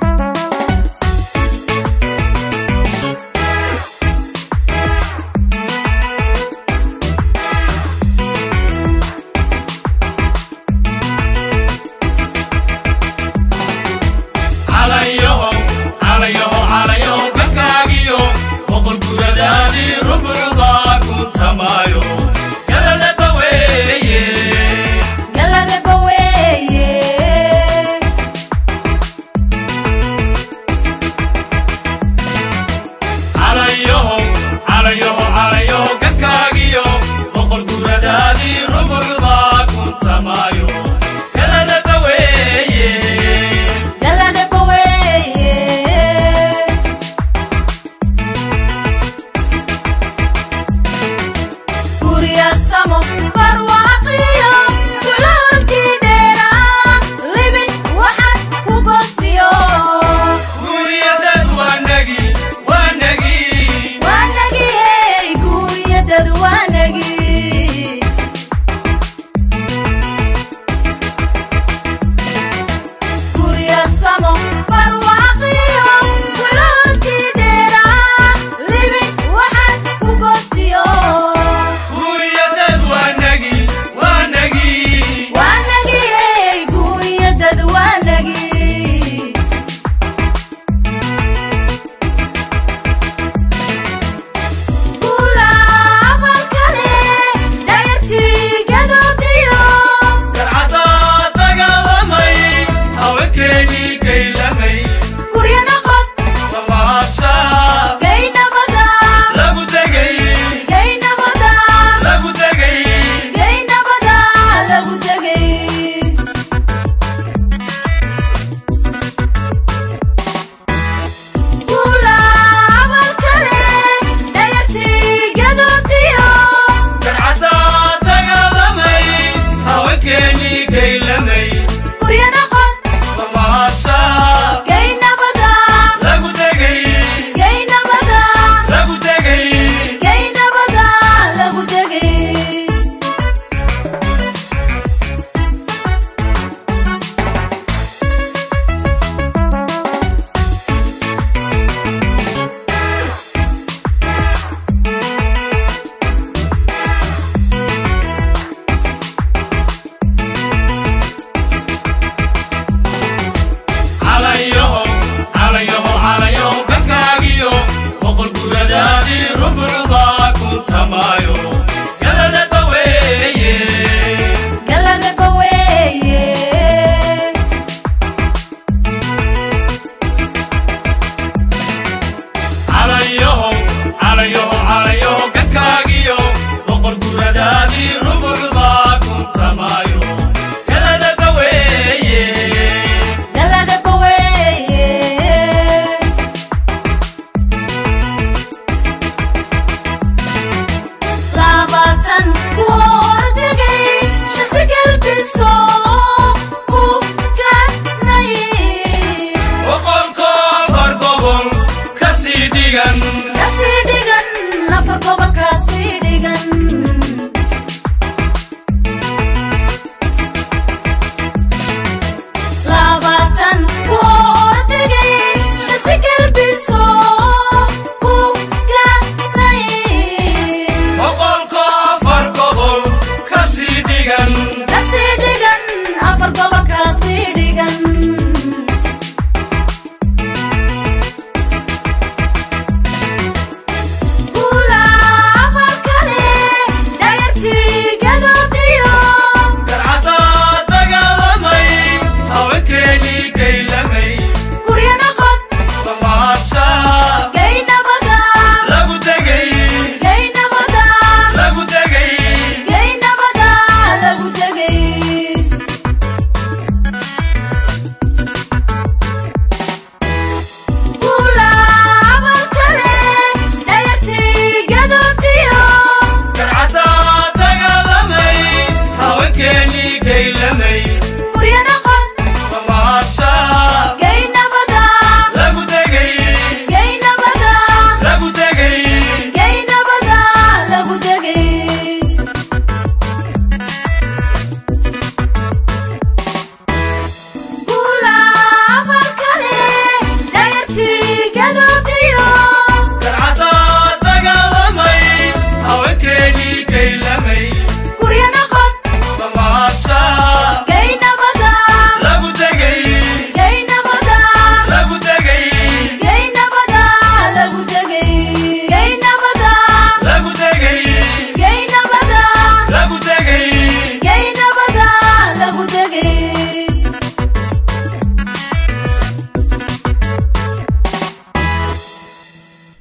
Bye.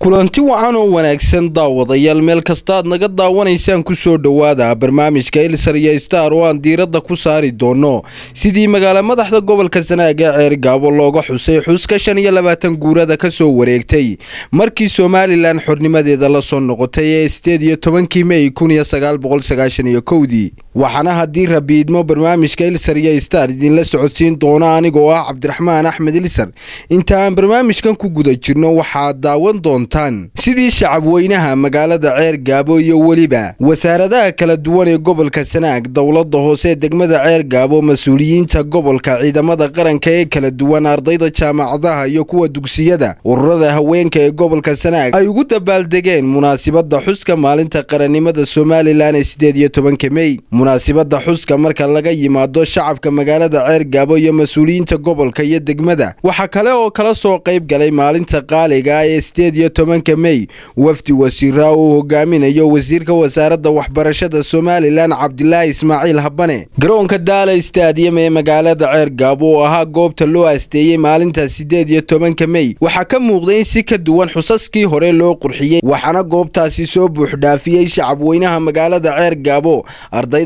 Kulanti wacan oo wanaagsan daawadayaal meel kastaad naga daawanaysaan ku soo dhowaada barnaamijka ilsar iyo star oo aan diiradda ku saari doono. Sidii magaala madaxda gobolka sanaaga ceergaabo looga xusay xuska shan iyo labaatan guurada ka soo wareegtay. Markii somalilan xornimadeeda la soo noqotay ee sideed iyo tobankii mey kun iyo sagaal boqol sagaashan iyo kowdii waxaana haddii rabiidmo barnaamijka ilsar iyo star idinla socodsiin doona anigoo ah cabdiraxmaan axmed ilsar inta aan barnaamijkan ku guda jirno waxaad daawan doontaan sidii shacab weynaha magaalada ceer gaabo iyo weliba. Wasaaradaha kala duwan ee gobolka sanaag dowladda hoose degmada ceer gaabo mas'uuliyiinta gobolka ciidamada qaranka ee kala duwan ardayda jaamacadaha iyo kuwa dugsiyada ururada haweenka ee gobolka sanaag ay ugu dabaaldegeen munaasibadda xuska maalinta qarannimada somalilan ee sideed iyo tobanka mey munaasibadda xuska marka laga yimaado shacabka magaalada ceer gaabo iyo mas'uuliyiinta gobolka iyo degmada. Waxaa kale oo kala soo qayb galay maalinta qaaliga ah ee sideed iyo tobanka mey wafdi wasiira uu hogaaminayo wasiirka wasaaradda waxbarashada somalilan cabdilaahi ismaaciil habane. Garoonka daala stadium ee magaalada ceer gaabo oo ahaa goobta loo asteeyey maalinta sideed iyo tobanka mey waxaa ka muuqday in si ka duwan xusaskii hore loo qurxiyey waxaana goobtaasi soo buuxdhaafiyey shacabweynaha magaalada ceer gaabo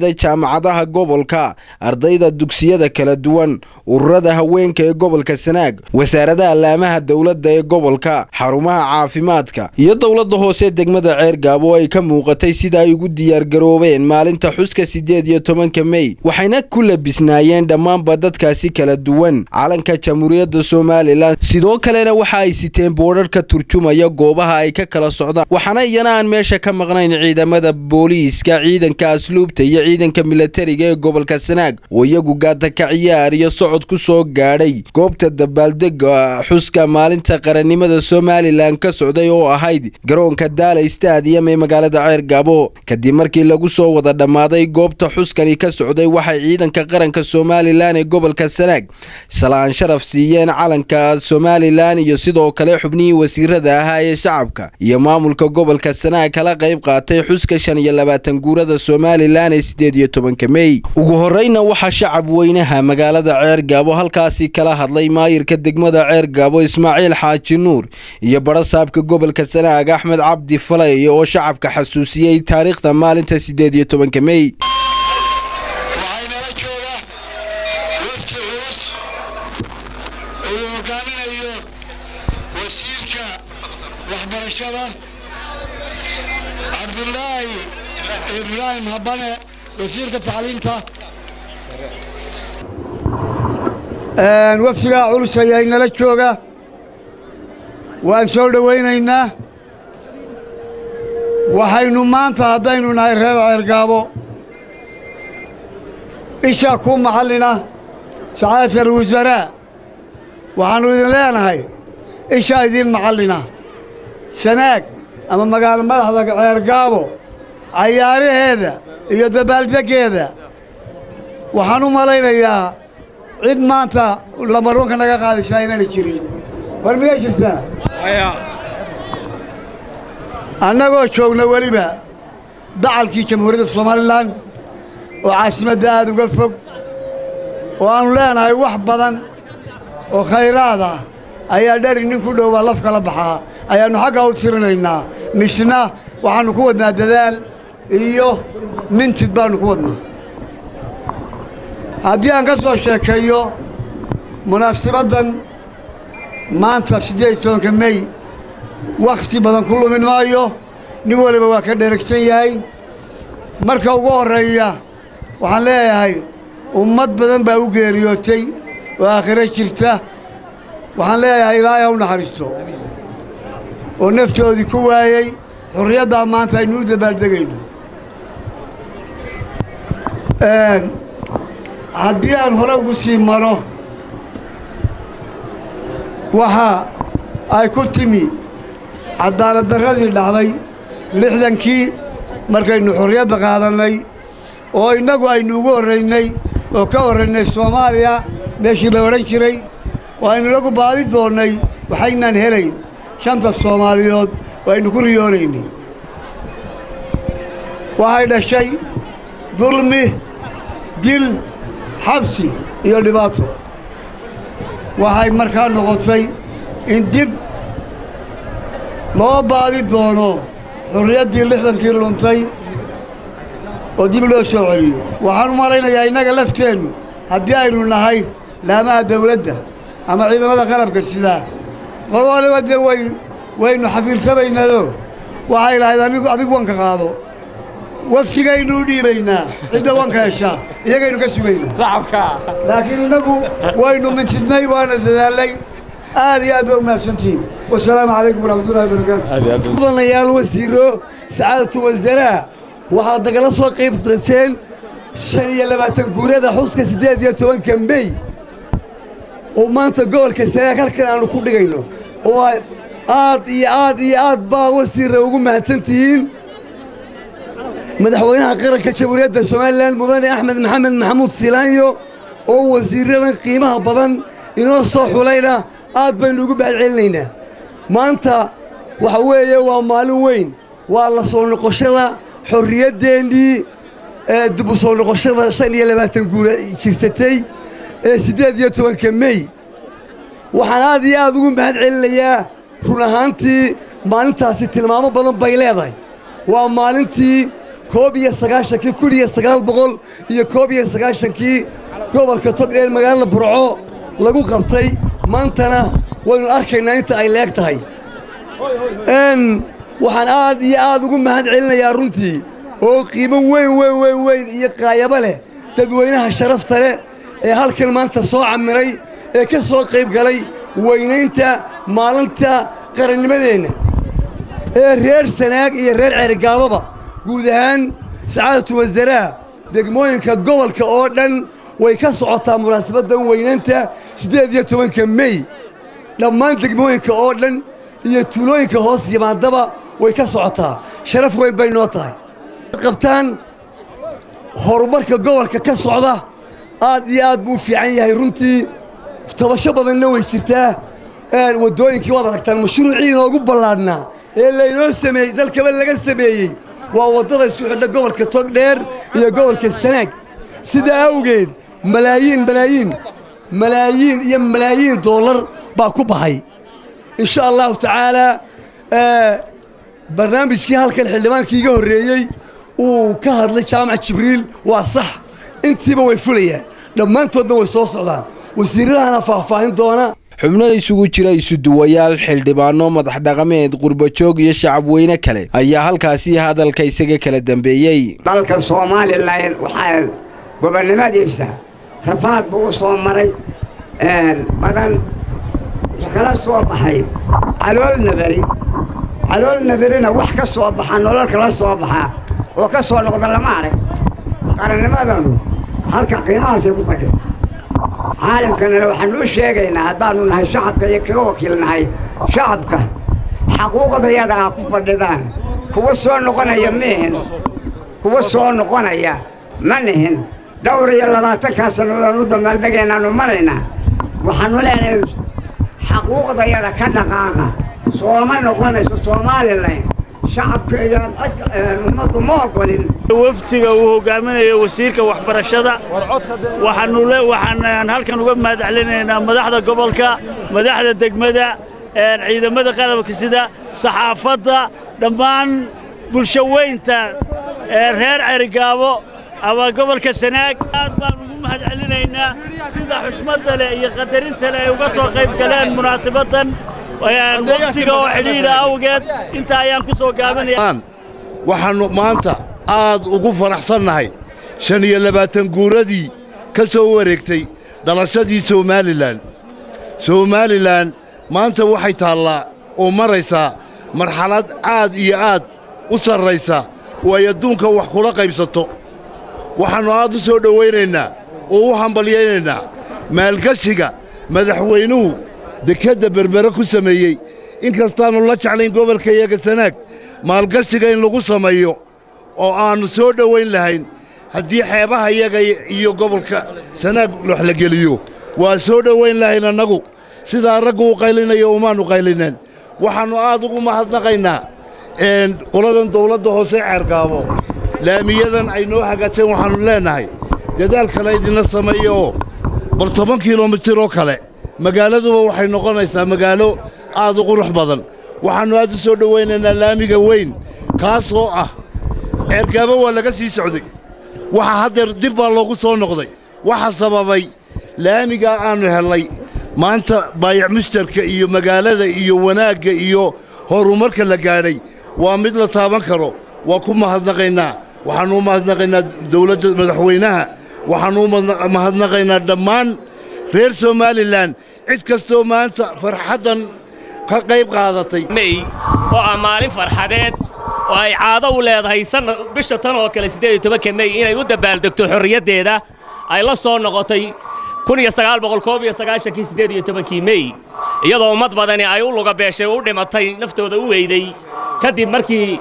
ardayda jaamacadaha gobolka ardayda dugsiyada kala duwan ururada haweenka ee gobolka sanaag wasaaradaha laamaha dowladda ee gobolka xarumaha caafimaadka iyo dowladda hoose degmada ceer gaabo ay ka muuqatay sida ay ugu diyaargaroobeen maalinta xuska sideed iyo tobanka mey waxayna ku labisnaayeen dhammaanba dadkaasi kala duwan calanka jamhuuriyadda somalilan sidoo kalena waxa ay siteen boodhar ka turjumaya goobaha ay ka kala socdaan waxaana iyana aan meesha ka maqnayn ciidamada booliiska ciidanka asluubta iyo ciidanka milatariga ee gobolka sanaag oo iyagu gaata ka ciyaar iyo socod ku soo gaadhay. Goobta dabaaldega xuska maalinta qarannimada somalilan ka socday oo ahayd garoonka daala stadium ee magaalada ceer gaabo. Kadib markii lagu soo wada dhammaaday goobta xuskani ka socday waxay ciidanka qaranka somalilan ee gobolka sanaag salaan sharaf siiyeen calanka somalilan iyo sidoo kale xubnihii wasiirada ahaa ee shacabka iyo maamulka gobolka sanaag kala qayb qaatay xuska shan iyo labaatan guurada somalilan ee sideed iyo tobanka mey ugu horeyna waxaa shacab weynaha magaalada ceer gaabo halkaasi kala hadlay maayirka degmada ceer gaabo ismaaciil xaaji nuur iyo barasaabka gobolka sanaag axmed cabdi falay oo shacabka xasuusiyey taariikhda maalinta sideed iyo tobanka mey waxbarashada cabdulaahi ibraahim habane wasiirka tacliinta wafdigaa culus ayaa inala jooga. Waan soo dhowaynaynaa waxaynu maanta haddaynu nahay reer ceergaabo. Ishaa ku maxallina sacaadata alwasaraa waxaannu idin leenahay ishaa idiin maxallina sanaag ama magaalo madaxda ceergaabo cayaaraheeda iyo dabaaldeggeeda waxaan u malaynayaa cid maanta lamarwanka naga qaadaysaa inaana jirin. War miyay jirtaa annagoo joogna weliba dacalkii jamhuuriyadda somalilan oo caasimadda aad uga fog oo aannu leenahay wax badan oo khayraad ah ayaa dhari nin ku dhowbaa laf kala baxaa. Ayaannu xaggaa u tirinaynaa. Misna waxaannu ku wadnaa dadaal iyo mintid baannu ku wadnaa haddii aan ka soo sheekeeyo munaasibaddan maanta siddeed iyo tobanka mey wakhti badan ku lumin maayo nin waliba waa ka dheregsan yahay. Marka ugu horreeya waxaan leeyahay ummad badan baa u geeriyootay oo aakhiro jirta. Waxaan leeyahay ilaahay ha u naxariisto. Oo naftoodii ku waayey xurriyaddaa maanta aynu u dabaaldegayno haddii aan hore ugu sii maro waxa ay ku timi caddaalad darradii dhacday lixdankii markaynu xurriyadda qaadannay oo innagu aynu ugu horraynay oo ka horraynay soomaaliya meeshii la odhan jiray oo aynu inagu baadi doonnay waxaynaan helayn shanta soomaaliyood oo aynu ku riyoonaynay waxay dhashay dulmi dil xabsi iyo dhibaato. Waxay markaa noqotay in dib loo baadi doono xurriyaddii lixdankii luntay oo dib loo soo celiyo. Waxaan u malaynayaa innaga lafteennu haddii aynu nahay laamaha dawladda ama ciidamada qalabka sidaa qodoliba dee way waynu xafiirtamaynado waxay lahayd anigu adig wanka qaado wadsigaynu u dhiibaynaa cidda wanka heshaa iyagaynu ka sugaynaa laakiin innagu waynu mintidnay waana dadaallay aad iyo aad waa umahadsantihiin wasalaamu calaykum waraxmatullahi wabarakaatu mudanayaal wasiiro sacaadatu wasaraa waxaad nagala soo qayb qateen shan iyo labaatan guurada xuska siddeed iyo tobanka mey oo maanta gobolka sanaag halkan aanu ku dhigayno. Oo aad iyo aad iyo aad baa wasiirra ugu mahadsan tihiin madaxweynaha qaranka jamhuuriyadda somalilan mudane axmed maxamed maxamuud silaanyo oo wasiirradan qiimaha badan inoo soo xulayna aad baynu ugu mahadcelinaynaa maanta waxa weeye waa maalin weyn waa la soo noqoshada xorriyaddeenii ee dib u soo noqoshada shan iyo labaatan guura jirsatay ee siddeed iyo tobanka mey waxaan aad iyo aad ugu mahad celinayaa run ahaantii maalintaasi tilmaamo badan bay leedahay. Waa maalintii koob iyo sagaashankii kun iyo sagaal boqol iyo koob iyo sagaashankii gobolka togdheer magaalada burco lagu qabtay maantana waynu arkaynaa inta ay leeg tahay. Waxaan aad iyo aad ugu mahad celinayaa runtii oo qiimo weyn weyn weyn weyn iyo qaayabo leh dadweynaha sharafta leh ee halkan maanta soo camiray ee ka soo qayb galay weynaynta maalinta qarannimadeenna ee reer sanaag iyo reer ceerigaababa guud ahaan sacaadatu wasaraa degmooyinka gobolka oo dhan way ka socotaa munaasabaddan weynaynta siddeed iyo tobanka mey dhammaan degmooyinka oo dhan iyo tuulooyinka hoos yimaadaba way ka socotaa. Sharaf weyn bay noo tahay. Qabtaan horumarka gobolka ka socda aad iyo aad buu fiican yahay runtii. Tabasho badanna way jirtaa. Waddooyinkii waad aragtaan mashruucii inoogu ballaadhnaa? Ee laynoo sameeyey dalkaba laga sameeyey waa waddada isku xidha gobolka togdheer iyo gobolka sanaag sidaa awgeed malaayiin malaayiin malaayiin iyo malaayiin dollar baa ku baxay. Insha allahu tacaalaa barnaamijkii halkan xildhibaankii iga horreeyey uu ka hadlay jaamac jibriil. Waa sax. Intiiba way fulayaan. Dhammaantoodna way soo socdaan. Wasiirradahana faahfaahin doona xubno isugu jira isuduwayaal xildhibaano madax dhaqameed qurbajoog iyo shacabweyne kale ayaa halkaasi hadalka isaga kala dambeeyey. Dalka somalilan waxaa gobonnimadiisa rafaad buu u soo maray badan kala soo baxay. Calool nabari calool nabarina wax ka soo baxa nolol kala soo baxa oo ka soo noqda lama arag. Qarannimadanu halka qiimahaasay ku fadhida caalamkanana waxaanu u sheegaynaa haddaannu nahay shacabka iyo kaga wakiil nahay shacabka. Xaquuqdayada ah ku fadhidaan. Kuwa soo noqonaya mihin kuwa soo noqonaya ma nihin dhowr iyo labaatankaa sannadoon u dambaaldegaynaannu maraynaa waxaannu leenahay xaquuqdayada ka dhaqaaqa. Sooma noqonayso somalilan shacabka iyo ummaddu ma ogolin. Wafdiga uu hogaaminayo wasiirka waxbarashada. Waxaan halkan uga mahad celinaynaa madaxda gobolka madaxda degmada ciidamada qalabka sida saxaafadda dhammaan bulsho weynta reer cerigaabo ama gobolka sanaag. Aad baan ugu mahad celinaynaa sida xushmadda leh iyo qadarinta leh ay uga soo qayb galeen munaasabaddan waqtiga oo xidhiidha awgeed intaa ayaan ku soo gaabinaya waxaannu maanta aad ugu faraxsannahay. Shan iyo labaatan guuradii ka soo wareegtay dhalashadii somalilan somalilan maanta waxay taallaa oo maraysaa marxalad aad iyo aad u sarraysa oo ay adduunka wax kula qaybsato. Waxaannu aad u soo dhowaynaynaa oo u hambalyaynaynaa maalgashiga madaxweynuhu dekedda berbere ku sameeyey. In kastaannu la jeclayn gobolka iyaga sanaag maalgashiga in lagu sameeyo oo aannu soo dhowayn lahayn haddii xeebaha iyaga iyo gobolka sanaag wax la geliyo. Waa soo dhowayn lahayn annagu. Sidaa raggu u qaylinayo umaannu qaylineen waxaannu aad ugu mahadnaqaynaa qoladan dawladda hoose ceergaabo laamiyadan ay noo hagaajeen waxaannu leennahay dadaal kale idinla sameeyo oo bal toban kilomitir oo kale magaaladuba waxay noqonaysaa magaalo aad u qurux badan. Waxaannu aad u soo dhowaynaynaa laamiga weyn kaasoo ah ceergaabo waa laga sii socday. Waxa haddeer dib baa loogu soo noqday. Waxa sababay laamigaa aannu hellay maanta baayac mushtarka iyo magaalada iyo wanaagga iyo horumarka la gaadhay. Waa mid la taaban karo waa ku mahadnaqaynaa. Waxaannu u mahadnaqaynaa dawladda madaxweynaha. Waxaannu u mahadnaqaynaa dhammaan reer somalilan cid kastoo maanta farxaddan ka qayb qaadatay. Mey oo ah maalin farxadeed oo ay caado u leedahay bisha tan oo kale siddeed iyo tobanka mey inay u dabaaldegto xorriyaddeeda ay la soo noqotay kun iyo sagaal boqol koob iyo sagaashankii siddeed iyo tobankii mey iyadoo ummad badani ay u luga beeshay oo u dhimatay naftooda u weyday. Kadib markii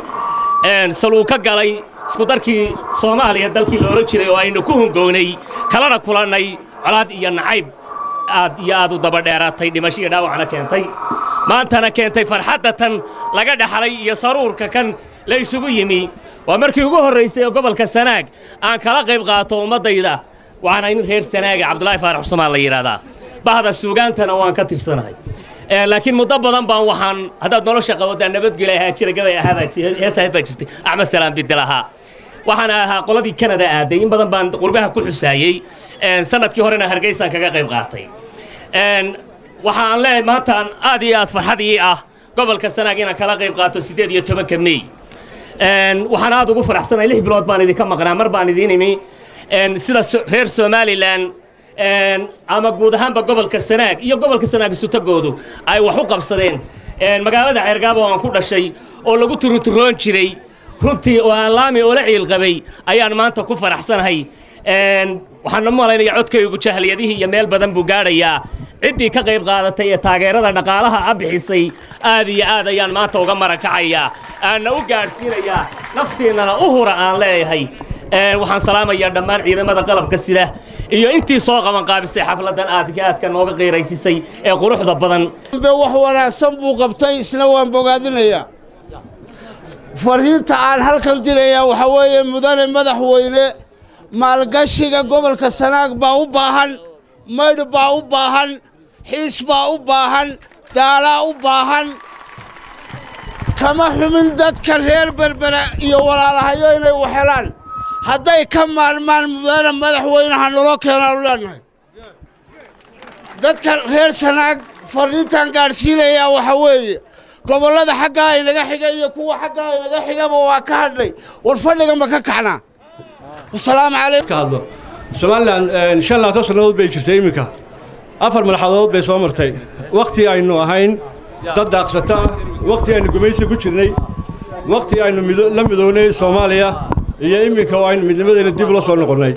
saluu ka galay iskudarkii soomaaliya dalkii loola jiray oo aynu ku hungownay kalana kulannay colaad iyo nacayb aad iyo aad u dabadheeraatay dhimasho iyo dhaawacna keentay. Maantana keentay farxadda tan laga dhaxlay iyo saruurka kan la isugu yimi. Waa markii ugu horraysay ee gobolka sanaag. Aan kala qayb qaato ummaddayda waxaana nin reer sanaaga cabdulaahi faarax cusamaan la yidhaahdaa bahda suugaantana waan ka tirsanahay. Laakiin muddo badan baan waxaan haddaad nolosha qabadaa nabadgelya ahaa jira gabay ahaabaa heesahayd baa jirtay. Axmed salaam bidel ahaa waxaana ahaa qoladii kanada aaday. In badan baan qurbaha ku xusaayey sannadkii horena hargeysaan kaga qayb qaatay. Waxaan leeyahay maantaan aad iyo aad farxad ii ah. Gobolka sanaag inaan kala qayb qaato siddeed iyo tobanka mey waxaan aad ugu faraxsanahay lix bilood baan idinka maqnaa. Mar baan idiin imi. Sida reer somalilan ama guud ahaanba gobolka sanaag iyo gobolka sanaag isutagoodu ay wax u qabsadeen. Magaalada ceergaabo aan ku dhashay oo lagu turuturoon jiray runtii oo laami oola ciilqabay ayaan maanta ku faraxsanahay. Waxaan malaynaya codkaygu jahliyadihii iyo meel badan buu gaadhayaa. Ciddii ka qayb qaadatay ee taageerada dhaqaalaha a bixisay aad iyo aad ayaan maanta uga marakacayaa. Aanna u gaadhsiinayaa naftiinnana u hura aan leeyahay. Waxaan salaamayaa dhammaan ciidamada qalabka sida iyo intii soo qabanqaabisay xafladdan aadka nooga qiiraysisay ee quruxda badan. Wax wanaagsan buu qabtay isna waan bogaadinayaa fariinta aan halkan dirayaa waxaa weeye mudane madaxweyne maalgashiga gobolka sanaag baa u baahan maydh baa u baahan xiis baa u baahan daalaa u baahan. Kama xumin dadka reer berbera iyo walaalahayo inay wax helaan. Hadday ka maalmaan mudane madaxweynaha naloo keenaanu leennahay dadka reer sanaag fariintaan gaadhsiinayaa waxaa weeye gobollada xaggaa inaga xiga iyo kuwa xaggaa inaga xigaba waa ka hadhnay war fadhiga ma ka kacnaa wasalaamu calaykum hadlo. Somalilan shan labaatan sannadood bay jirtay iminka. Afar madaxadood bay soo martay. Wakhti aynu ahayn dad daaqsata ah wakhti aynu gumaysi ku jirnay wakhti aynu la midownay soomaaliya iyo iminka oo aynu midnimadeenna dib ula soo noqonnay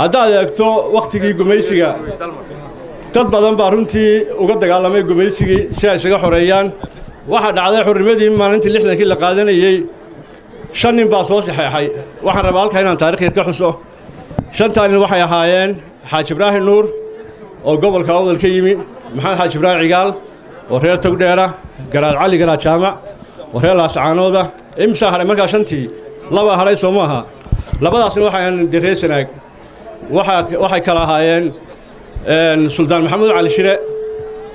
haddaad eegto wakhtigii gumaysiga dad badan baa runtii uga dagaalamay gumaysigii si ay isaga xoreeyaan waxaa dhacday xurnimadii maalintii lixdankii la qaadanayey shan nin baa soo saxeexay waxaan rabaa halkaa inaan taarikh yar ka xuso. Shantaa nin waxay ahaayeen xaaji ibraahim nuur oo gobolka awdal ka yimi maxamed xaaji ibraahim cigaal oo reer togdheera garaad cali garaad jaamac oo reer laascaanooda imsaa hadhay markaa shantii laba hadhay soo maaha labadaasna waxay ahayn de waxay kala ahaayeen suldaan maxamuud cali shire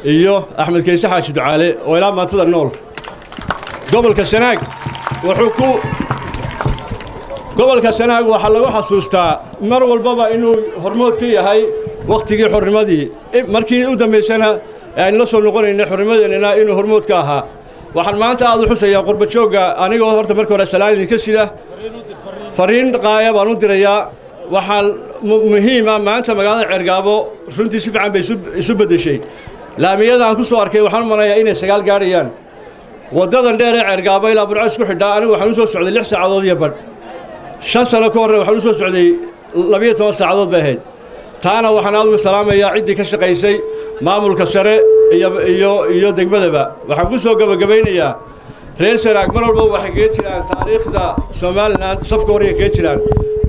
iyo axmed kayse xaaji ducaale oo ilaa maantada nool. Gobolka sanaag wuxuu ku gobolka sanaag waxaa lagu xasuustaa mar walbaba inuu hormood ka yahay wakhtigii xurnimadii markii u dambaysana aynu la soo noqonaynay xurnimadeennana inuu hormood ka ahaa. Waxaan maanta aad u xusayaa qurbajoogga anigoo horta marka hore salaan idinka sida. Fariin qaaya baan u dirayaa. Waxaa muhiim ah maanta magaalada ceergaabo runtii si fiican bay isu beddeshay laamiyada aan ku soo arkay waxaan u malayaa inay sagaal gaadhayaan. Waddadan dheer ee ceergaabo ilaa burco isku xidhaa anigu waxaan u soo socday lix saacadood iyo badh. Shan sano ka horre waxaan u soo socday labiyo toban saacadood bay ahayd. Taana waxaan aad ugu salaamayaa ciddii ka shaqaysay maamulka sare iyo iyo degmadaba. Waxaan ku soo gebagabaynayaa reer sanaag mar walba waxay kaga jiraan taariikhda somalilan safka horiga kaga jiraan.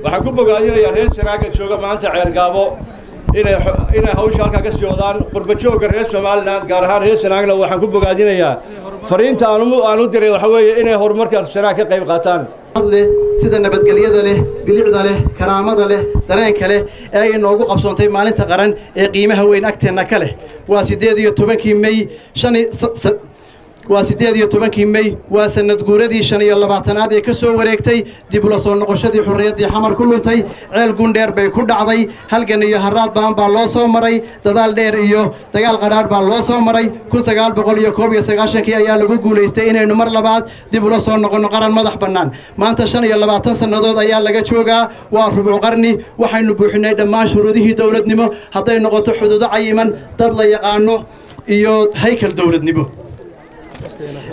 Waxaan ku bogaadinayaa reer sanaaga jooga maanta ceergaabo inay inay hawsha halkaa ka sii wadaan qurbajoogga reer somalilan gaar ahaan reer sanaagna waxaan ku bogaadinayaa fariinta aan u diray waxaa weeye inay horumarka sanaag ka qayb qaataan. Sida nabadgelyada leh bilicda leh karaamada leh dareenka leh ee ay inoogu qabsoontay maalinta qaran ee qiimaha weyn agteenna ka leh. Waa siddeed iyo tobankii mey waa siddeed iyo tobankii mey waa sannad guuradii shan iyo labaatanaad ee ka soo wareegtay dib ula soo noqoshadii xurriyaddii xamar ku luntay ceel gundheer bay ku dhacday halgan iyo harraad baan baa loo soo maray dadaal dheer iyo dagaal qadhaadh baa loo soo maray kun sagaal boqol iyo koob iyo sagaashankii ayaa lagu guulaystay inaynu mar labaad dib ula soo noqonno qaran madax bannaan. Maanta shan iyo labaatan sannadood ayaa laga joogaa waa rubcu qarni waxaynu buuxinnay dhammaan shuruudihii dowladnimo hadday noqoto xuduudo cayiman dad la yaqaano iyo haykal dowladnimo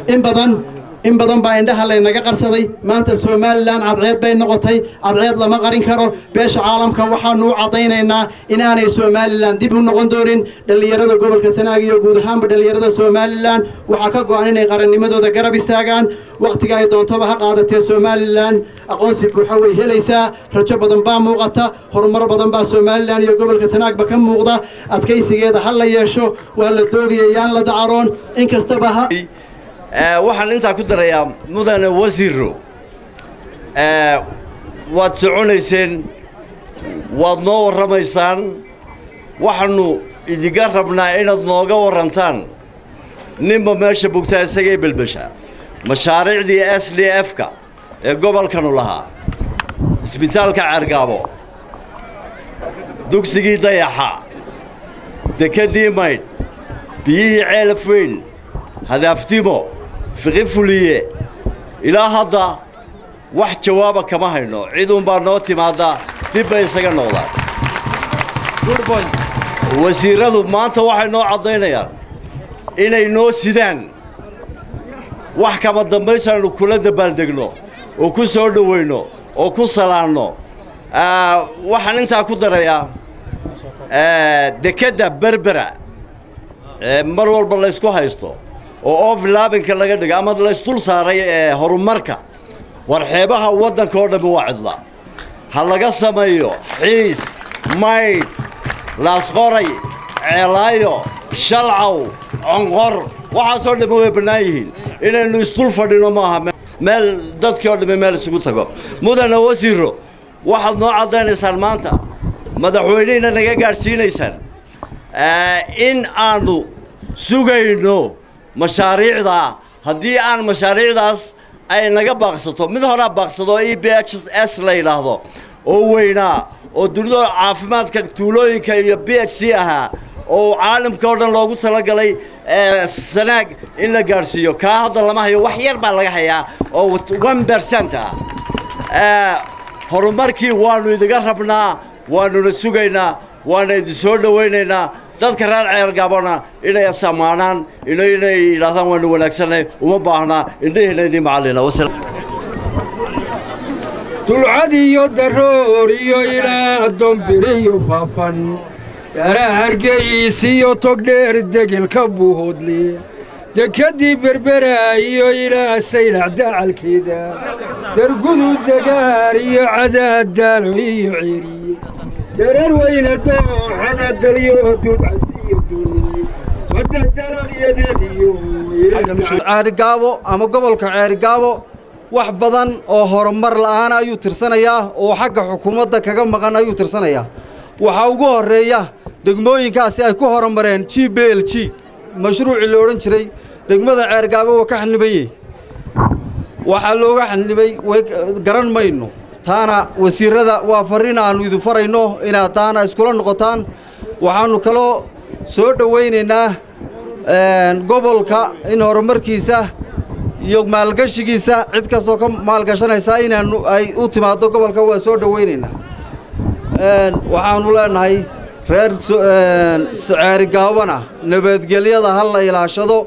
in badan in badan baa indhaha laynaga qarsaday. Maanta somalilan cadceed bay noqotay. Cadceed lama qarin karo. Beesha caalamka waxaanu u caddaynaynaa in aanay somalilan dib u noqon doonin. Dhallinyarada gobolka sanaag iyo guud ahaanba dhallinyarada somalilan waxaa ka go'an inay qarannimadooda garab istaagaan. Wakhtiga ay doontoba ha qaadatee somalilan aqoonsi buuxa way helaysaa. Rajo badan baa muuqata. Horumar badan baa somalilan iyo gobolka sanaagba ka muuqda. Adkaysigeeda ha la yeesho. Waa la doogaya yaan la dacaroon. In kastaba ha waxaan intaa ku darayaa mudane wasiiro waad soconayseen waad noo warramaysaan. Waxaannu idinka rabnaa inaad nooga warrantaan. Ninba meesha bugtaa isagay belbesha. Mashaariicdii s d f-ka ee gobolkanu lahaa. Isbitaalka ceergaabo dugsigii dayaxa. Dekeddii maydh biyihii ceelaf weyn. Hadaaftimo fiqi fuliye ilaa hadda wax jawaaba kama hayno. Ciduunbaa noo timaadda dib bay isaga noqdaan wasiirradu maanta waxay noo caddaynayaan inay noo sidaan. Wax kama dambaysaannu kula dabaaldegno oo ku soo dhowayno oo ku salaanno. Waxaan intaa ku darayaa dekedda berbera mar walba laysku haysto oo oflaabinka laga dhigo ama laysdul saaray ee horumarka war xeebaha waddanka oo dhammi waa cidla. Ha laga sameeyo xiis maydh laasqoray ceelaayo shalcaw conqor waxaasoo dhammi way bannaan yihiin. Inaynu isdul fadhino maaha meel dadkii oo dhammi meel isugu tago. Mudane wasiiro waxaad noo caddaynaysaan maanta madaxweynihina naga gaadhsiinaysaan in aannu sugayno mashaariicdaa haddii aan mashaariicdaas ay naga baaqsato mid horaa baaqsado e b h s la yidhaahdo. Oo weynaa oo dunida caafimaadka tuulooyinka iyo b h c ahaa oo caalamka oo dhan loogu talagalay sanaag in la gaadhsiiyo kaa hadda lama hayo wax yar baa laga hayaa oo one bercent ah. Horumarkii waannu idiga rabnaa waannuna sugaynaa waana idin soo dhowaynaynaa dadka reer ceergaabona inay samaanaan inay yidhaahdaan waanu wanaagsannahay uma baahnaa indhihiina idiin macallina. Dulcad iyo daroor iyo ilaa dombiriyo faafan garaa hargeyiis iyo togdheer degelka buuhoodle dekeddii berbera iyo ilaa saylac dacalkeeda dargudu degaar iyo cadaadaalo iyo ceeriye dareer weyne dooxada dalyo dubcasiyo duuniye wadda dalaqyadeediyo ceerigaabo ama gobolka ceerigaabo wax badan oo horumar la'aan ayuu tirsanayaa oo xagga xukuumadda kaga maqan ayuu tirsanayaa waxaa ugu horreeya degmooyinkaasi ay ku horumareen g b l g. Mashruucii la odhan jiray degmada ceergaabo waa ka xaniban yahy waxaa looga xanibay way garan mayno taana wasiirrada waa farriin aannu idin farayno inaad taana iskula noqotaan. Waxaannu kaloo soo dhowaynaynaa gobolka in horumarkiisa iyo maalgashigiisa. Cid kastoo ka maalgashanaysaa inaanu ay u timaaddo gobolka waa soo dhowaynaynaa waxaannu leenahay reer ceerigaabana nabadgelyada ha la ilaashado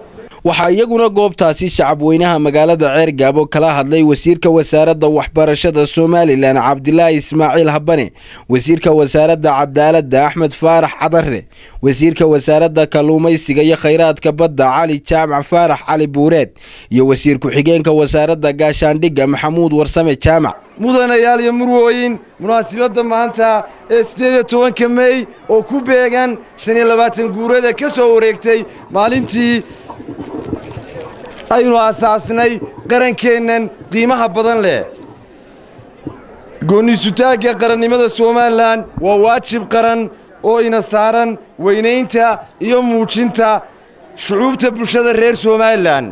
waxaa iyaguna goobtaasi shacabweynaha magaalada ceergaabo kala hadlay wasiirka wasaaradda waxbarashada somalilan cabdilaahi ismaaciil habane wasiirka wasaaradda cadaaladda axmed faarax cadare wasiirka wasaaradda kalluumaysiga iyo khayraadka badda cali jaamac faarax cali buureed iyo wasiir ku-xigeenka wasaaradda gaashaandhigga maxamuud warsame jaamac. Mudanayaal iyo murwooyin munaasibadda maanta ee siddeed iyo tobanka mey oo ku beegan shan iyo labaatan guurada ka soo wareegtay maalintii aynu aasaasnay qarankeennan qiimaha badan leh. Goonniisutaagga qarannimada somalilan waa waajib qaran oo ina saaran weynaynta iyo muujinta shucuubta bulshada reer somalilan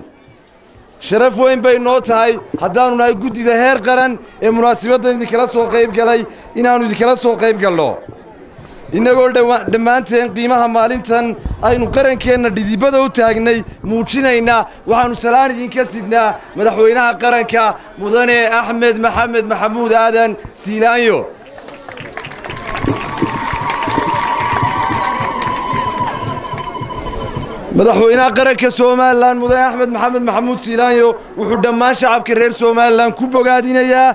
sharaf weyn bay noo tahay haddaannu nahay guddida heer qaran ee munaasabaddan idinkala soo qayb galay inaannu idinkala soo qayb galno innagoo dhammaanteen qiimaha maalintan aynu qarankeenna dhidibada u taagnay muujinaynaa waxaannu salaan idinka sidnaa madaxweynaha qaranka mudane axmed maxamed maxamuud aadan siilaanyo madaxweynaha qaranka somalilan mudane axmed maxamed maxamuud siilaanyo wuxuu dhammaan shacabka reer somalilan ku bogaadinayaa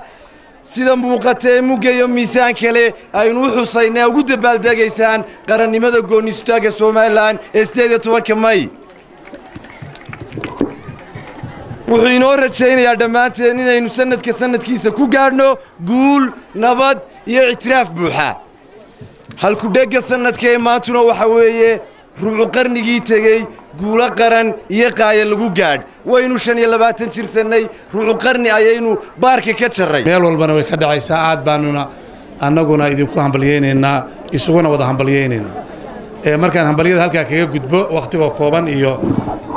sida muuqata ee mugga iyo miisaan kale aynu u xusaynaa ugu dabaaldegaysaan qarannimada goonnistaaga somalilan ee siddeed iyo tobanka may. Wuxuu inoo rajaynayaa dhammaanteen inaynu sannadka sannadkiisa ku gaadhno guul nabad iyo ictiraaf buuxa. Halkudhegga sannadka ee maantuna waxa weeye ruucu qarnigii tegey guulo qaran iyo qaaya lagu gaadh. Waynu shan iyo labaatan jirsannay ruucu qarni ayaynu baarka ka jarray. Meel walbana way ka dhacaysaa aad baanuna annaguna idinku hambalyaynaynaa isuguna wada hambalyaynaynaa markaan hambalyada halkaa kaga gudbo wakhtigoo kooban iyo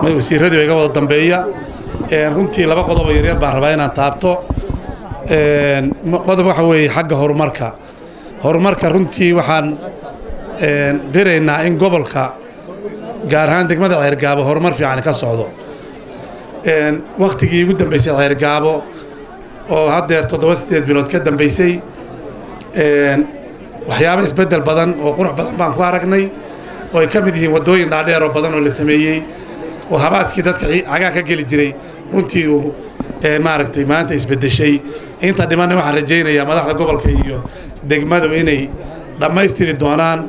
wasiirradii iga wada dambeeya runtii laba qodoboo yaryar baan rabaa inaan taabto. Qodob waxa weeye xagga horumarka. Horumarka runtii waxaan qiraynaa in gobolka gaar ahaan degmada ceergaabo horumar fiican ka socdo. Wakhtigii ugu dambaysay ceergaabo oo haddeer toddoba siddeed bilood ka dambaysay waxyaabo isbeddel badan oo qurux badan baan ku aragnay oo ay ka mid yihiin waddooyin dhaadheer oo badan oo la sameeyey oo habaaskii dadka cagaa ka geli jiray runtii uu maaragtay maanta isbeddeshay. Inta dhimanna waxaan rajaynayaa madaxda gobolka iyo degmadu inay dhammaystiri doonaan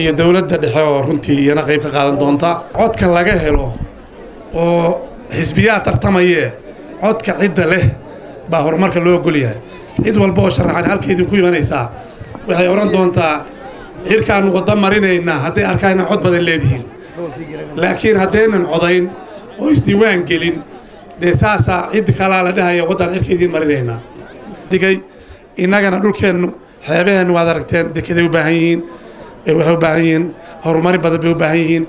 iyo dowladda dhexe oo runtii iyana qayb ka qaadan doonta. Codka laga helo oo xisbiyaha tartamayee codka cidda leh baa horumarka loo ogol yahay. Cid walba oo sharaxan halka idinku imanaysaa waxay odhan doontaa xirkaannu wadda marinaynaa hadday arkaan inaan cod badan leedihiin. Laakiin haddaynan codayn oo isdiiwaan gelin dee saasaa ciddi kalaa la dhahaya waddaan xirka idiin marinaynaa. Dhigay innagana dhulkeennu xeebaheennu waad aragteen dekeday u baahan yihiin waxay u baahan yihiin horumarin badan bay u baahan yihiin.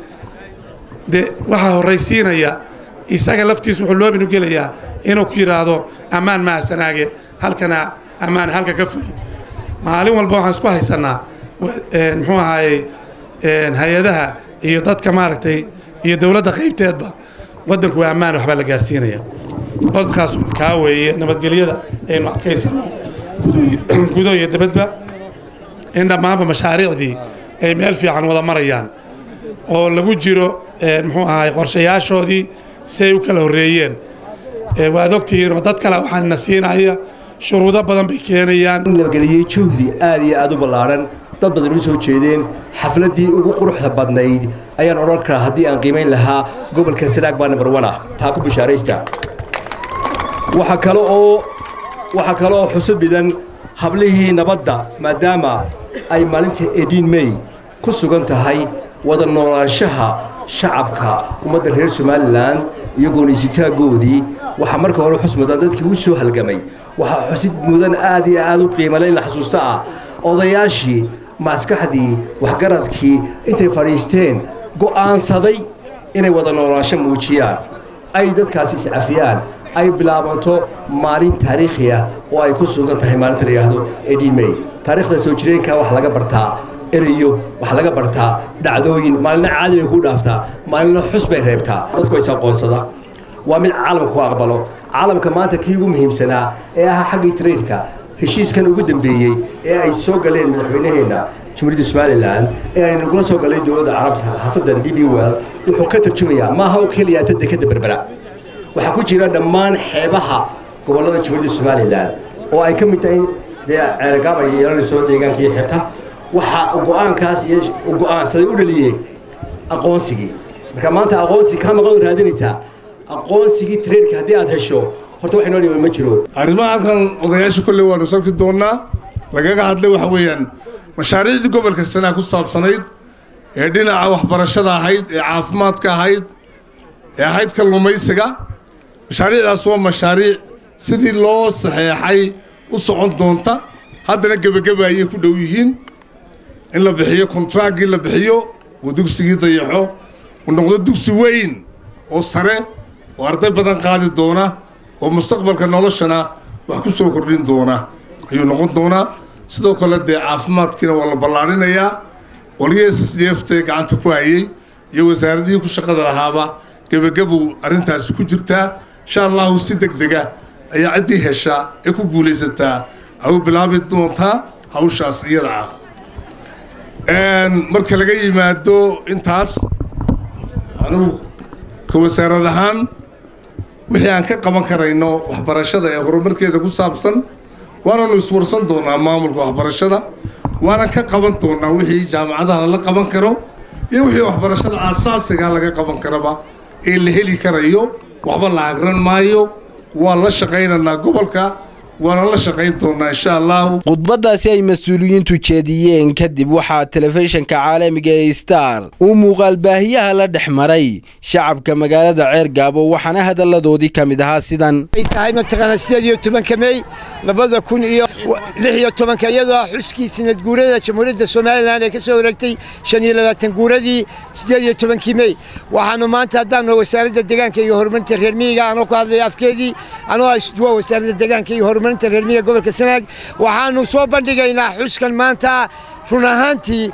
De waxaa horraysiinaya isaga laftiisu wuxuu loobinu gelayaa inuu ku yidhaahdo ammaan mahasanaage halkana ammaan halka ka fuli. Maalin walba waxaan isku haysannaa muxuu ahaayey hay'adaha iyo dadka maaragtay iyo dowladda qaybteedba waddanku ammaan waxbaa la gaarsiinaya. Qodobkaas kaa weeye nabadgelyada aynu adkaysanno gudo iyo dibadba in dhammaanba mashaariicdii ay meel fiican wada marayaan oo lagu jiro muxuu ahaay qorshayaashoodii si ay u kala horreeyeen. Waad ogtihiin oo dad kale waxaana siinaya shuruudo badan bay keenayaan. Nabadgeliyey juhdi aad iyo aad u ballaadhan dad badan u soo jeedeen xafladdii ugu quruxda badnayd ayaan odhan karaa haddii aan qiimayn lahaa gobolka sanaag baa number one ah. Taa ku bishaaraysta. Waxaa kale oo waxaa kale oo xusud hablihii nabadda maadaama ay maalinta edin may ku sugan tahay wada noolaanshaha shacabka ummadda reer somalilan iyo gooniysitaaggoodii waxaa marka hore xus mudan dadkii u soo halgamay. Waxaa xusid mudan aad iyo aad u qiimale in la xasuusto ah. Odayaashii maskaxdii waxgaradkii intay fadhiisteen go'aansaday inay wada noolaansho muujiyaan. Ay dadkaasi iscafiyaan ay bilaabanto maalin taariikhi ah oo ay ku sugan tahay maalinta la yidhaahdo edin may. Taariikhda soo jireenka wax laga bartaa erayo wax laga bartaa dhacdooyin maalina caadi bay ku dhaaftaa maalina xus bay reebtaa. Dadku is aqoonsada waa mid caalamka ku aqbalo. Caalamka maanta kii ugu muhiimsanaa ee ahaa xaggii traydka heshiiskan ugu dambeeyey ee ay soo galeen madaxweynaheenna jumhuuriyadda somalilan ee ay nagula soo galay dowladda carabta hasadan d b well wuxuu ka tarjumayaa maaha oo keliya ta dekadda berbera waxaa ku jira dhammaan xeebaha gobollada jumhuuriyadda somalilan oo ay ka mid tahay dee ceeragaab ay yeelanayso deegaanka iyo xeebta. Waxaa go'aankaas iyo go'aansaday u dhaliyeen aqoonsigii. Marka maanta aqoonsi kaa maqan raadinaysaa aqoonsigii traydka haddii aad hesho horta wax dhiman ma jiro. Arrimaha halkan odayaasha kolley waanu sarki doonnaa. Lagaga hadlay waxa weeyaan mashaariicdii gobolka sanaa ku saabsanayd ee dhinaca waxbarashada ahayd ee caafimaadka ahayd ee ahayd kalluumaysiga mashaariicdaas waa mashaariic sidii loo saxeexay u socon doonta. Haddana gebageba ayay ku dhow yihiin. In la bixiyo kontraaggii la bixiyo uu dugsigii dayaxo uu noqdo dugsi weyn oo sare oo arday badan qaadi doona oo mustaqbalka noloshana wax ku soo kordhin doona. Ayuu noqon doonaa sidoo kale dee caafimaadkiina waa la ballaarinayaa. F t gacanta ku hayay iyo wasaaradihii ku shaqada lahaaba gebagabow arrintaasi ku jirtaa insha allahu si deg dega ayaa ciddii heshaa ee ku guulaysataa ay u bilaabi doontaa hawshaas iyada ah. Marka laga yimaado intaas anigu ka wasaarad ahaan wixii aan ka qaban karayno waxbarashada ee horumarkeeda ku saabsan waananu iswarsan doonaa maamulka waxbarashada waanan ka qaban doonaa wixii jaamacadaha la qaban karo iyo wixii waxbarashada aasaasiga laga qaban karaba ee la heli karayo waxba la agran maayo waa la shaqaynaynaa gobolka waana la shaqayn doonaa insha allahu. Khudbadaasi ay mas'uuliyiintu jeediyeen kadib waxaa telefishinka caalamiga ee star uu muuqaalbaahiyaha la dhex maray. Shacabka magaalada ceer gaabo waxaana hadalladoodii ka mid ahaa sidan. Ay tahay mataqaanaa sideed iyo tobanka mey labada kun iyo lix iyo tobanka iyadoo ah xuskii sanad guurada jamhuuriyadda somalilan ee ka soo wareegtay shan iyo labaatan guuradii sideed iyo tobankii mey waxaanu maanta haddaanu wasaaradda deegaanka iyo horumarinta reer miyiga anoo ku hadlaya afkeedii anoo isduwa wasaaradda deegaanka iyo horumarinta reer miyiga gobolka sanaag. Waxaanu soo bandhigaynaa xuskan maanta run ahaantii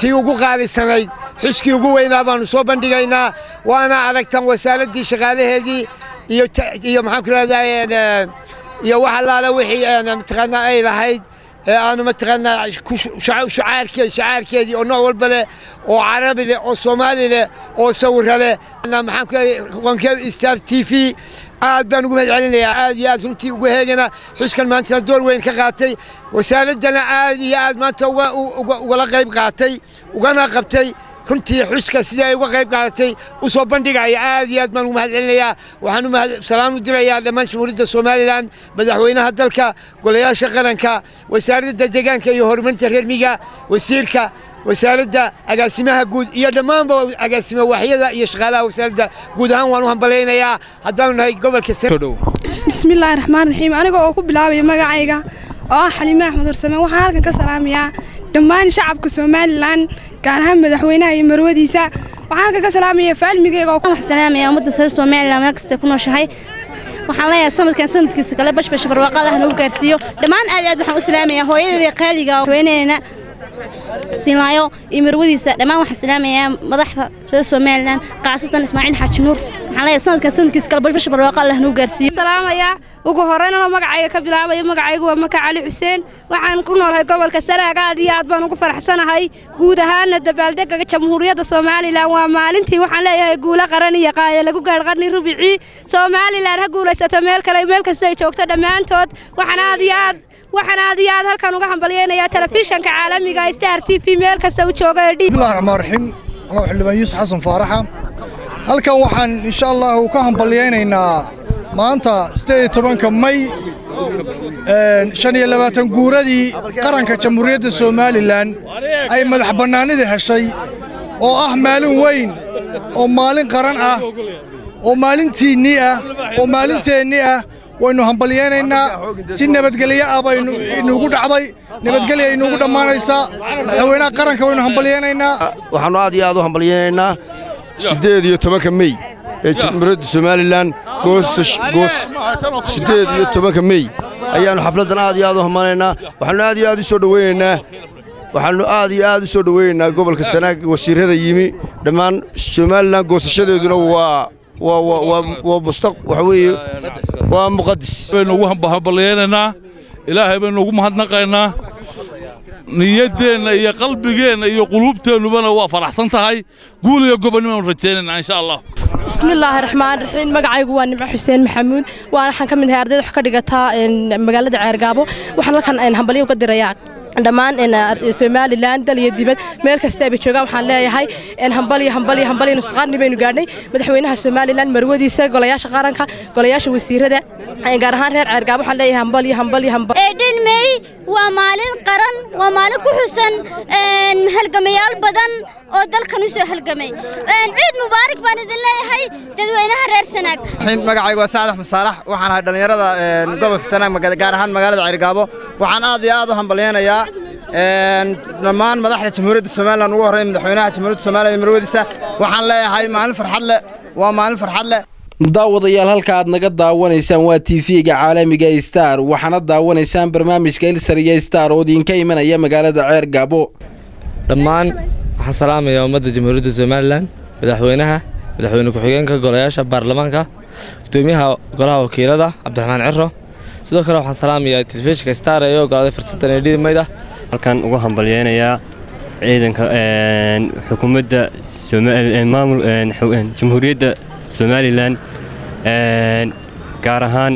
tii ugu qaalisanayd xuskii ugu weynaa baanu soo bandhigaynaa. Waana aragtan wasaaraddii shaqaalaheedii iyo iyo maxaan ku rahdaa iyo wax allaala wixii mataqaanaa ay lahayd ee aanu mataqaanaa shucaarkeed shacaarkeedii oo nooc walba leh oo carabi leh oo soomaali leh oo sawira leh maxaan ku wankee star t v aad baan ugu mahad aad iyo aad runtii ugu heegana xuskan maantana door weyn ka qaatay wasaaraddana aad iyo aad maanta ugala qayb qaatay ugana qabtay runtii xuska sidii ay uga qayb qaadatay u soo bandhigaya aad iyo aad baan ugu mahad celinayaa waxaan salaan u dirayaa dhammaan jamhuuriyadda somalilan madaxweynaha dalka golayaasha qaranka wasaaradda deegaanka iyo horumarinta reer miyiga wasiirka wasaaradda agaasimaha guud iyo dhammaanba agaasima waxyada iyo shaqaalaha wasaaradda guud ahaan waan u hambalaynayaa haddaanu nahay gobolka bismillaahi raxmaan raxiim aniga oo ku bilaabaya magacayga oo ah xaliime axmed warsame waxaan halkan ka salaamayaa dhammaan shacabka somalilan gaar ahaan madaxweynaha iyo marwadiisa. Waxaan halkan ka salaamaya faalmigeyga ummadda reer somalilan meel kastay ku nooshahay. Waxaan leeyahay sanadkan sanadkiisa kale bashbash barwaaqo allah nagu gaarsiiyo. Dhammaan aad aad waxaan u salaamayaa hooyadeeda qaaliga haweeneena sinaayo iyo marwadiisa dhammaan waxaan salaamayaa madaxda reer somalilan qaasatan ismaaciil xaaji nuur. Leeyahay sanadkan sanadkiisa kale bashbash barwaaqo allah nagu gaarsiiyo. Salaamaya ugu horreyn anoo magacayga ka bilaabayo magacaygu waa maka cali xuseen. Waxaan ku noolahay gobolka sanaag aad iyo aad baan ugu faraxsanahay. Guud ahaana dabaaldega jamhuuriyadda somalilan waa maalintii waxaan leeyahay guulo qaran iyo qaaya lagu gaadh qarni rubicii somalilan ha guulaysato meel kale meel kasta ay joogto dhammaantood. Waxaan aad iyo aad waxaan aad iyo aad halkan uga hambalyaynayaa telefishanka caalamiga star t v. Meel kasta u jooga bismillahi raxmaan raxiim anoo xildhibaan yuusuf xasan faaraxa. Halkan waxaan insha allahu ka hambalyaynaynaa maanta sideed tobanka may shan iyo labaatan guuradii qaranka jamhuuriyadda somalilan ay madax bannaanida heshay oo ah maalin weyn oo maalin qaran ah oo maalintiinnii ah oo maalinteennii ah waynu hambalyaynaynaa si nabadgelyo ah baynu inugu dhacday nabadgelya inugu dhammaanaysaa madaxweynaha qaranka waynu hambalyaynaynaa waxaannu aad iyo aad u hambalyaynaynaa siddeed iyo tobanka mey ee jamhuuriyadda somalilan siddeed iyo tobanka mey ayaannu xafladdan aad iyo aad u hambalyaynaa waxaannu aad iyo aad u soo dhowaynaynaa waxaannu aad iyo aad u soo dhowaynaynaa gobolka sanaag wasiirrada yimi. Dhammaan somalilan goosashadeeduna waa waa muqadis baynu ugu hambalyaynaynaa ilaahay baynu ugu mahadnaqaynaa niyaddeenna iyo qalbigeenna iyo quluubteennubana waa faraxsan tahay. Guul iyo gobonnimaanu rajaynaynaa insha allah. Bismillaahi raxmaan raxiim magacaygu waa nimco xuseen maxamuud. Waana waxaan ka mid ahay ardayda wax ka dhigataa magaalada ceergaabo waxaan halkan hambalyo uga dirayaa dhammaan somalilan dal iyo dibad. Meel kasta ayba joogaan waxaan leeyahay hambalyo hambalyo hambalyo nusqaarni baynu gaadhnay madaxweynaha somalilan marwadiisa golayaasha qaranka golayaasha wasiirada gaar ahaan reer ceergaab waxaan leeyahay hambalyo hambalyo eedhin mey waa maalin qaran waa maalin ku xusan halgamayaal badan oo dalkan u soo halgamay. Ciid mubaarak baan idin leeyahay dadweynaha reer sanaag. Magacaygu waa sacad axmed saalax waxaan ahay dhallinyarada gobolka sanaag gaar ahaan magaalada ceergaabo waxaan aad iyo aad u hambalyaynayaa dhammaan madaxda jamhuuriyadda somalilan ugu horreeya madaxweynaha jamhuuriyadda somaliya marwadiisa waxaan leeyahay maalin farxad leh waa maalin farxad leh daawadayaal halka aad naga daawanaysaan waa tv-ga caalamiga star waxaana daawanaysaan barnaamijka ilsar iyo star oo idinka imanaya magaalada ceer gaabo. Dhammaan waxaan salaamayaa ummadda jamhuuriyadda somalilan madaxweynaha madaxweyne ku-xigeenka golayaasha baarlamaanka gudoomiyaha golaha wakiilada cabdiraxmaan ciro sidoo kale waxaan salaamayaa telefishinka star ee ogolaaday fursaddan ee dhiimayda halkan ugu hambalyeynayaa ciidanka xukuumadda maamul jamhuuriyadda somalilan gaar ahaan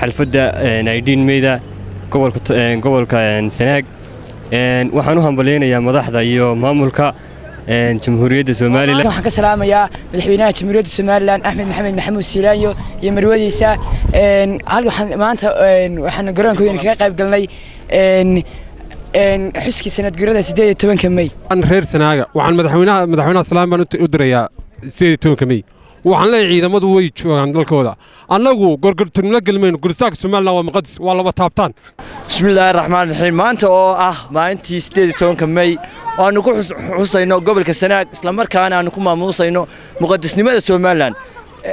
xalfadda aydhiin meyda gobolka sanaag waxaan u hambalyeynayaa madaxda iyo maamulka jamhuuriyadda somalilan waxaan ka salaamayaa madaxweynaha jamhuuriyadda somalilan axmed maxamed maxamuud siilaayo iyo marwadiisa waxaan maanta waxaan garoonkooyina kaga qayb galnay xuskii sanad gurada sideed iyo tobanka mey reer sanaaga waxaan madaxweynaha madaxweynaha salaan baan u dirayaa sideed iyo tobanka mey waxaan leeyahay ciidamadu way joogaan dalkooda annagu gorgortanimo gelmayno gursaaka somalilan waa muqadis waa laba taabtaan bismillaahi raxmaan raxiim maanta oo ah maalintii siddeed iyo tobanka mey aanu ku xusayno gobolka sanaag islamarkaana aanu ku maamuusayno muqadisnimada somalilan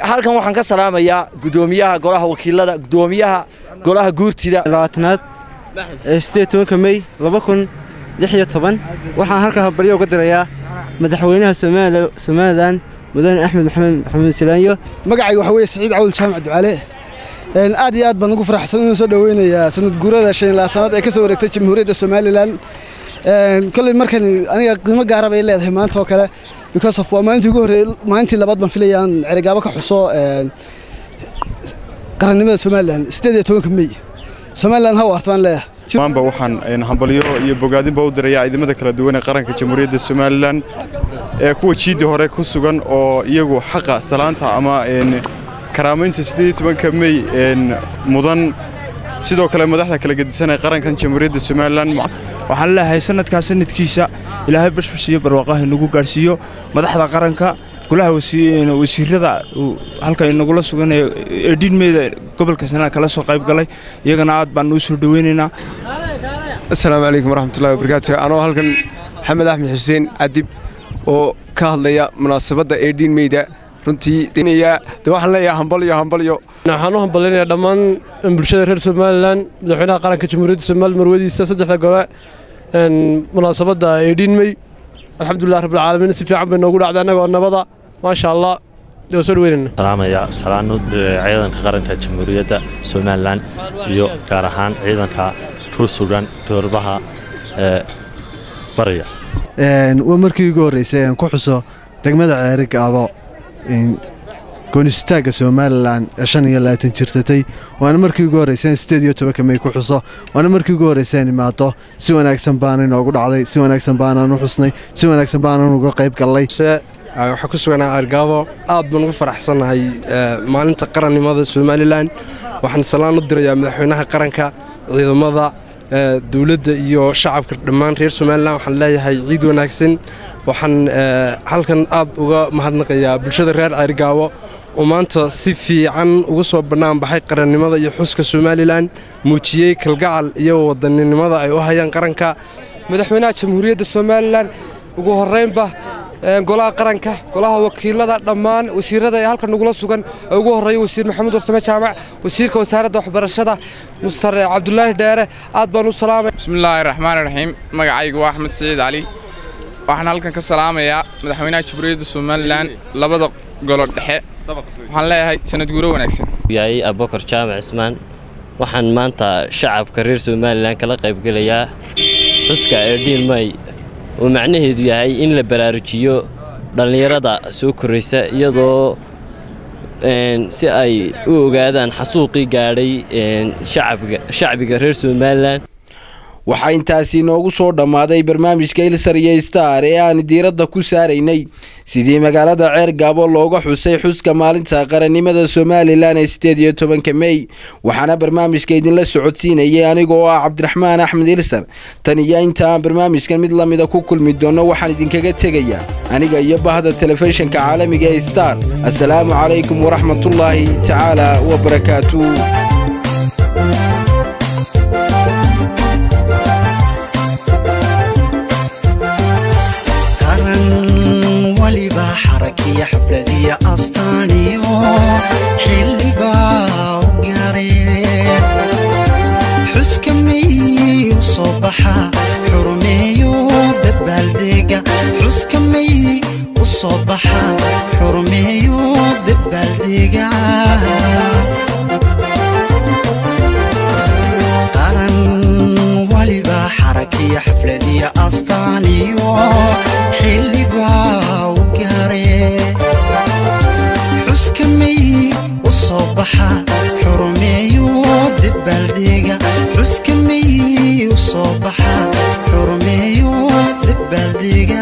halkan waxaan ka salaamayaa gudoomiyaha golaha wakiilada gudoomiyaha golaha guurtida. Labaatanaad ee siddeed tobanka mey laba kun lix iyo toban waxaan halkan hambalyo uga dirayaa madaxweynaha somalilan mudane axmed maxamed maxamuud silaanyo magacayga waxaa weeye siciid cawl jaamac ducaale aad iyo aad baan ugu faraxsan inuu soo dhoweynayaa sanad guurada shan iyo labaatanaad ee ka soo wareegtay jamhuuriyadda somalilan kolley markan aniga qiimo gaara bay leedahay maanta oo kale because of waa maalintii ugu horreeyey maalintii labaad baan filaya aan cerigaabo ka xuso qarannimada somalilan siddeed iyo tobanka mey somalilan ha waarta baan leeyahay. Maanba waxaan hambalyo iyo bogaadinba u dirayaa ciidamada kala duwan ee qaranka jamhuuriyadda somalilan ee kuwa jiidda hore ku sugan oo iyagu xaqa salaanta ama karaamaynta siddeed iyo tobanka mey mudan. Sidoo kale madaxda kala gedisan ee qarankan jamhuuriyadda somalilan waxaan leeyahay sanadkaa sanadkiisa ilaahay bashbash iyo barwaaqaha inagu gaadhsiiyo madaxda qaranka golaha wasiirada halka inagula sugan ee dhiinmeyda gobolka sanaa kala soo qayb galay. Iyagana aad baan nuu soo dhoweynaynaa asalaamu calaykum waraxmatullahi wabarakaatu anoo halkan maxamed axmed xuseen cadib oo ka hadlaya munaasabadda ee dhiinmeyda runtii de waxaan leeyahay hambalyo hambalyo. Waxaan u hambalynayaa dhammaan bulshada reer somalilan madaxweynaha qaranka jamhuuriyadda somalilan marwadiisa saddexda gole munaasabadda ee dhiinmey alxamdulilah rabbilcaalamiin si fiican bay noogu dhacday annagoo nabada. Maasha allah waa soo dhaweynayna salaamaya salaanud ciidanka qaranka jamhuuriyadda somalilan iyo gaar ahaan ciidanka rusugan doorbaha bariga. Waa markii ugu horreysay aan ku xuso degmada ceeri gaabo goonistaagga somalilan ee shan iyo labaatan jirsatay waana markii ugu horreysay siddeed iyo tobanka mey ku xuso. Waana markii ugu aan imaado si wanaagsan baana inoogu dhacday si wanaagsan baanaan u xusnay si wanaagsan baanaan uga qayb gallay waxaa ku suganaa ceergaabo aad baan ugu faraxsannahay maalinta qarannimada somalilan waxaan salaan u dirayaa madaxweynaha qaranka ciidamada dowladda iyo shacabka dhammaan reer somalilan waxaan leeyahay ciid wanaagsan. Waxaan halkan aad uga mahadnaqayaa bulshada reer ceergaabo oo maanta si fiican uga soo bannaan baxay qarannimada iyo xuska somalilan muujiyey kalgacal iyo wadaninimada ay u hayaan qaranka. Madaxweynaha jamhuuriyadda somalilan ugu horraynba golaha qaranka golaha wakiilada dhammaan wasiirada ee halkan nagula sugan ee ugu horreeya wasiir maxamuud warsame jaamac wasiirka wasaaradda waxbarashada mustar cabdulaahi dheere aad baan u salaamay. Bismillaahi raxmaani raxiim magacaygu waa axmed siciid cali waxaan halkan ka salaamayaa madaxweynaha jamhuuriyadda somalilan labada golo dhexe. Waxaan leeyahay sanad guuro wanaagsan. Yahay abubakar jaamac ismaan waxaan maanta shacabka reer somalilan kala qaybgelayaa xuska ee may oo macnaheedu yahay in la baraarujiyo dhallinyarada soo koraysa iyadoo si ay u ogaadaan xasuuqii gaadhay shacbiga reer somalilan waxaa intaasi inoogu soo dhammaaday barnaamijka ilsar iyo star ee aan diiradda ku saaraynay. Sidii magaalada ceer gaabo looga xusay xuska maalinta qarannimada somalilan ee sideed iyo tobanka mey waxaana barnaamijka idinla socodsiinayay anigoo ah cabdiraxmaan axmed ilsar. Tan iyo inta aan barnaamijkan mid lamida ku kulmi doonno waxaan idinkaga tegayaa aniga iyo bahda telefishinka caalamiga ee star. Assalaamu calaykum waraxmatullaahi tacaala wabarakaatu xarakiyo xafladiyo astaaniyo xildhibaa u gaareen u soo baxa xurmeeyo dabaaldega xuska may u soo baxa xurmeeyo dabaaldega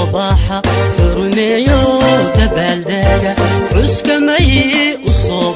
u soo baxa xurmeeyo dabaaldega xuskamay u soo